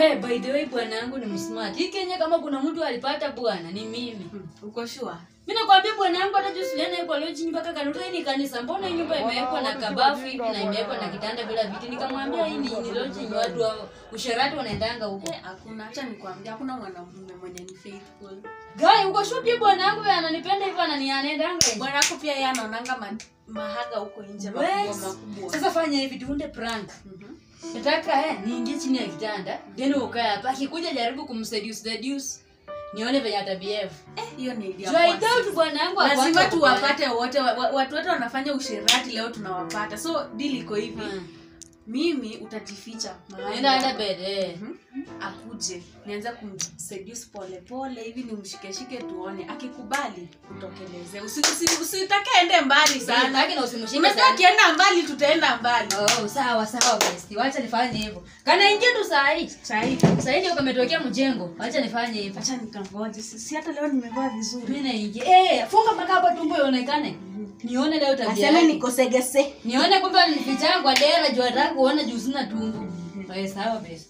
Hey, by the way bwana yangu ni msmart. Hii Kenya kama kuna mtu alipata bwana ni mimi. Hmm, uko sure Mimi nakwambia bwana yangu hata juzi tulienda yuko lodge mpaka kanunua hii ni kanisa. Mbona hii nyumba imewekwa na kabafu hivi na imewekwa na kitanda bila viti? Nikamwambia hii ni ni lodge ni watu wa usherati wanaendanga huko. Hey, hakuna acha nikwambia hakuna mwanamume mwenye ni faithful Guy, uko sure pia bwana yangu yeye ananipenda hivyo ananiendanga. bwana yako pia yeye anaonanga ma, mahaga huko nje makubwa makubwa Sasa fanya hivi tuunde prank. Mhm. Nataka eh niingie chini ya kitanda, then ukae hapa. Akikuja jaribu kumseduce seduce. Nione venye atabehave. Eh, hiyo ni idea Jua doubt bwana yangu lazima akuanza tuwapate wote wa- wa- watu wote wanafanya ushirati leo tunawapata so deal iko hivi Hmm. mimi utajificha mahali Enda enda bed eh. Mhm. Akuje nianze kumseduce polepole pole hivi nimshikeshike tuone akikubali utokeleze Usi- usi- usitake ende mbali sana sana. akienda mbali tutaenda mbali Oh, sawa sawa besti. Wacha nifanye hivyo. Kana ingia tu saa hii. sahi ndio kametokea mjengo. Wacha nifanye hivyo. acha nikangoje si hata leo nimevaa vizuri Mimi naingia. Eh, funga mpaka hapa tumbo ionekane. Nione leo tabia. aseme nikosegese Nione kumbe alinificha kwa dera juu ataka kuona juu sina tumbo. Eh, sawa besti.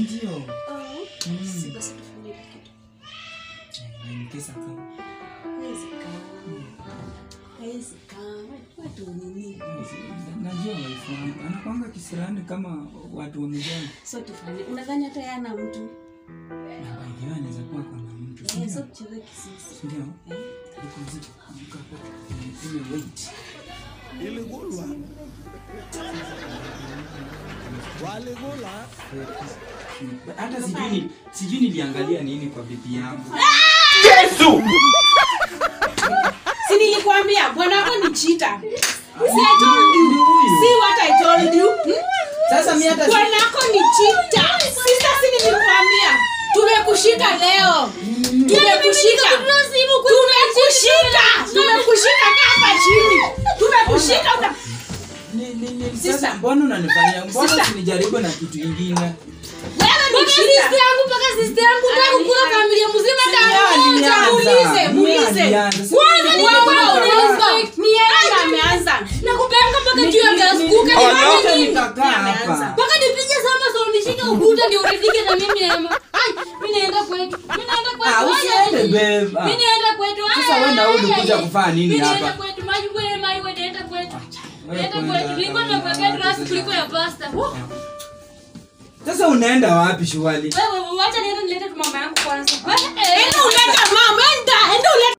ndio? Mm. Najua wife anakwanga kisirani kama watu wamejana. so tufanye unadhani hata yana mtu anaweza kuwa kuna mtu. Eh, so tucheze kisisi Si ndio? Yuko mzito. Amka hapa. Ime wait. iligulwa waligula Hata sijui sijui niliangalia nini kwa bibi yangu. Yesu! si nilikwambia bwana wako ni chita si I told you. see what I told you. Hmm? Sasa mimi hata si- bwana wako ni chita sisa si nilikwambia. Tumekushika leo. Tumekushika. Tumekushika sasa mbona unanifanyia? Mbona usinijaribu na kitu ingine? wewe ni yangu mpaka sister yangu familia mzima Alianza. muulize, muulize. Kwanza ni Wewe unauliza. Ni yeye ameanza. mpaka juu ya Ni- nikakaa hapa. mpaka nipige sama so nishike ukuta ni uridhike na mimi na ai mimi naenda kwetu. Mimi naenda kwetu. Ah, usiende babe. Mimi naenda kwetu. Sasa wewe na wewe unakuja kufanya nini Mimi naenda hapa? kwetu. Maji wewe mai wewe naenda kwetu Sasa. kuliko ya pasta Woo. Sasa unaenda wapi shughuli? wewe wacha niende nilete mama yangu kwanza enda uleta mama enda enda uleta